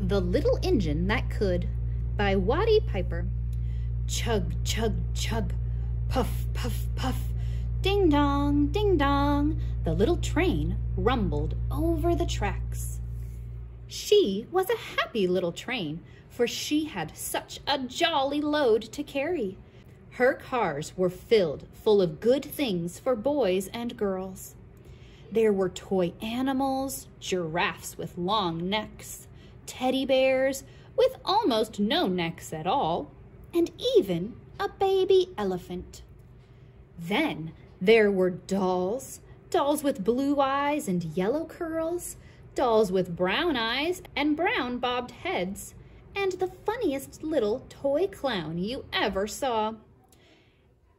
The Little Engine That Could by Watty Piper. Chug, chug, chug, puff, puff, puff, ding dong, ding dong, the little train rumbled over the tracks. She was a happy little train, for she had such a jolly load to carry. Her cars were filled full of good things for boys and girls. There were toy animals, giraffes with long necks, teddy bears with almost no necks at all, and even a baby elephant. Then there were dolls, dolls with blue eyes and yellow curls, dolls with brown eyes and brown bobbed heads, and the funniest little toy clown you ever saw.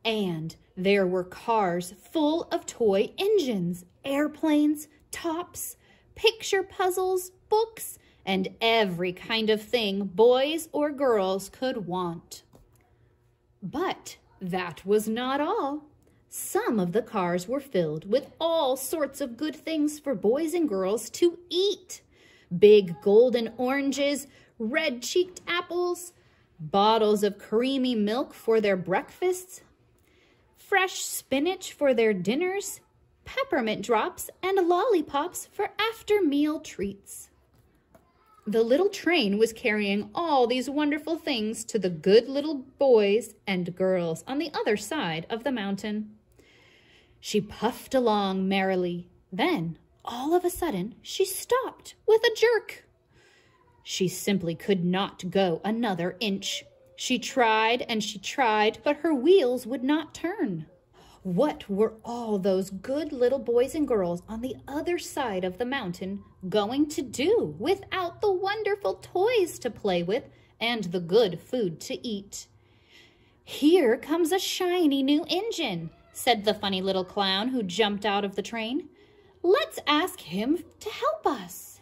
And there were cars full of toy engines, airplanes, tops, picture puzzles, books, and every kind of thing boys or girls could want. But that was not all. Some of the cars were filled with all sorts of good things for boys and girls to eat. Big golden oranges, red-cheeked apples, bottles of creamy milk for their breakfasts, fresh spinach for their dinners, peppermint drops, and lollipops for after-meal treats. The little train was carrying all these wonderful things to the good little boys and girls on the other side of the mountain. She puffed along merrily. Then, all of a sudden, she stopped with a jerk. She simply could not go another inch. She tried and she tried, but her wheels would not turn. What were all those good little boys and girls on the other side of the mountain going to do without the wonderful toys to play with and the good food to eat? Here comes a shiny new engine, said the funny little clown who jumped out of the train. Let's ask him to help us.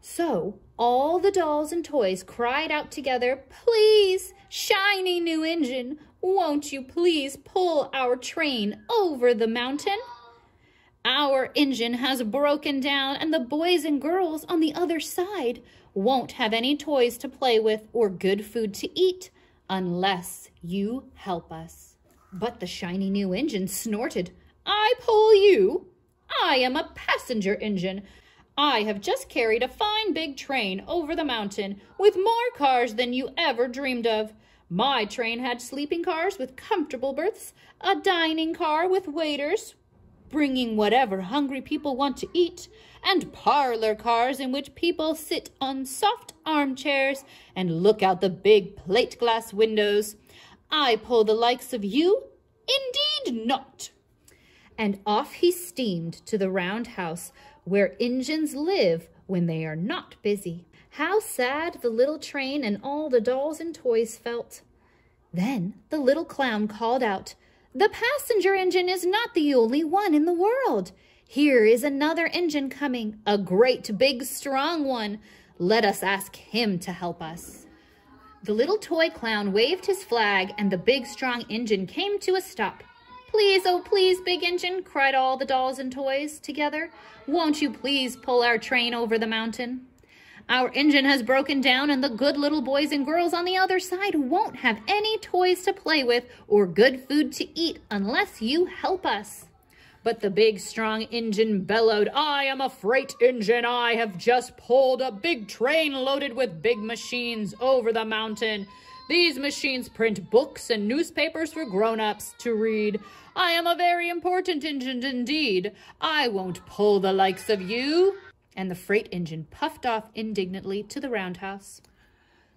So all the dolls and toys cried out together, Please, shiny new engine, won't you please pull our train over the mountain? Our engine has broken down and the boys and girls on the other side won't have any toys to play with or good food to eat unless you help us. But the shiny new engine snorted, I pull you? I am a passenger engine. I have just carried a fine big train over the mountain with more cars than you ever dreamed of. My train had sleeping cars with comfortable berths, a dining car with waiters, bringing whatever hungry people want to eat, and parlor cars in which people sit on soft armchairs and look out the big plate glass windows. I pull the likes of you? Indeed not. And off he steamed to the round house where engines live when they are not busy. How sad the little train and all the dolls and toys felt. Then the little clown called out, The passenger engine is not the only one in the world. Here is another engine coming, a great big strong one. Let us ask him to help us. The little toy clown waved his flag and the big strong engine came to a stop. Please, oh please, big engine, cried all the dolls and toys together. Won't you please pull our train over the mountain? Our engine has broken down and the good little boys and girls on the other side won't have any toys to play with or good food to eat unless you help us. But the big strong engine bellowed, I am a freight engine. I have just pulled a big train loaded with big machines over the mountain. These machines print books and newspapers for grown-ups to read. I am a very important engine indeed. I won't pull the likes of you and the freight engine puffed off indignantly to the roundhouse.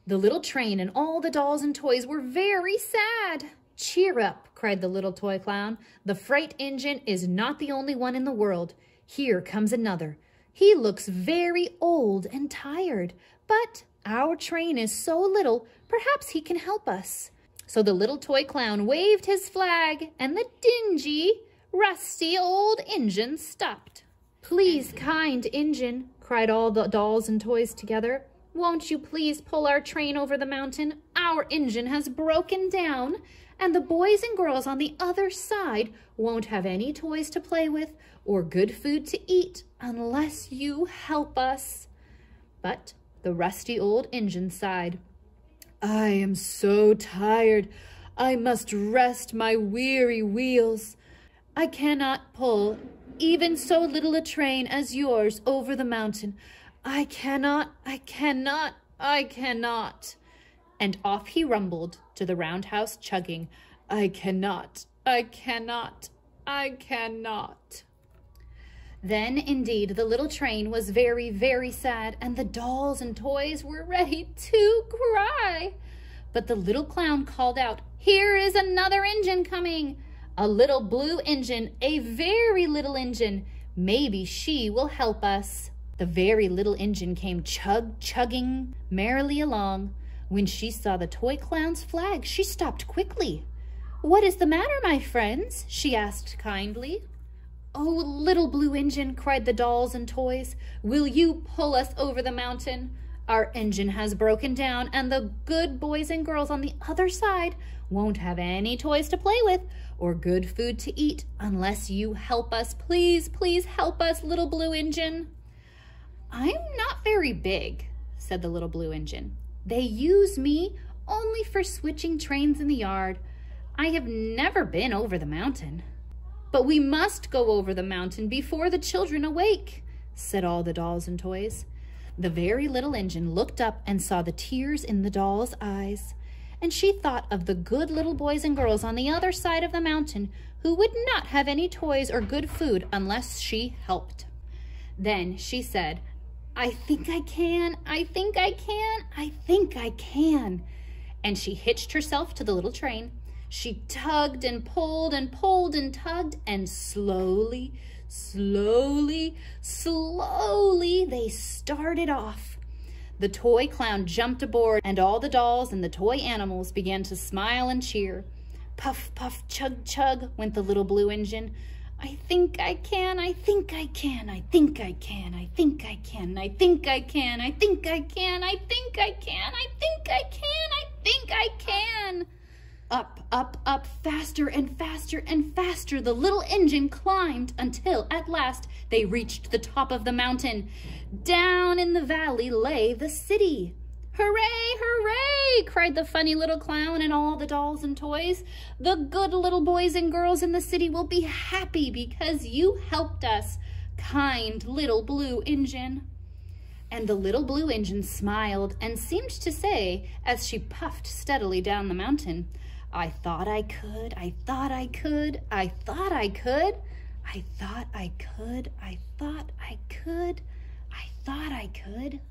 The little train and all the dolls and toys were very sad. Cheer up, cried the little toy clown. The freight engine is not the only one in the world. Here comes another. He looks very old and tired, but our train is so little, perhaps he can help us. So the little toy clown waved his flag, and the dingy, rusty old engine stopped. Please, kind engine, cried all the dolls and toys together. Won't you please pull our train over the mountain? Our engine has broken down, and the boys and girls on the other side won't have any toys to play with or good food to eat unless you help us. But The rusty old engine sighed. I am so tired. I must rest my weary wheels. I cannot pull even so little a train as yours over the mountain. I cannot, I cannot, I cannot. And off he rumbled to the roundhouse chugging. I cannot, I cannot, I cannot. Then, indeed, the little train was very, very sad, and the dolls and toys were ready to cry. But the little clown called out, Here is another engine coming! A little blue engine, a very little engine. Maybe she will help us. The very little engine came chug, chugging merrily along. When she saw the toy clown's flag, she stopped quickly. What is the matter, my friends? she asked kindly. Oh, little blue engine, cried the dolls and toys, will you pull us over the mountain? Our engine has broken down, and the good boys and girls on the other side won't have any toys to play with or good food to eat unless you help us. Please, please help us, little blue engine. I'm not very big, said the little blue engine. They use me only for switching trains in the yard. I have never been over the mountain. But we must go over the mountain before the children awake, said all the dolls and toys. The very little engine looked up and saw the tears in the doll's eyes, and she thought of the good little boys and girls on the other side of the mountain who would not have any toys or good food unless she helped. Then she said, I think I can, I think I can, I think I can. And she hitched herself to the little train she tugged and pulled and pulled and tugged and slowly, slowly, slowly they started off. The toy clown jumped aboard and all the dolls and the toy animals began to smile and cheer. Puff, puff, chug, chug went the little blue engine. I think I can, I think I can, I think I can, I think I can, I think I can, I think I can, I think I can, I think I can, I think I can. Up, up, faster and faster and faster the little engine climbed until at last they reached the top of the mountain. Down in the valley lay the city. Hooray, hooray, cried the funny little clown and all the dolls and toys. The good little boys and girls in the city will be happy because you helped us, kind little blue engine. And the little blue engine smiled and seemed to say, as she puffed steadily down the mountain, I thought I could, I thought I could, I thought I could, I thought I could, I thought I could, I thought I could.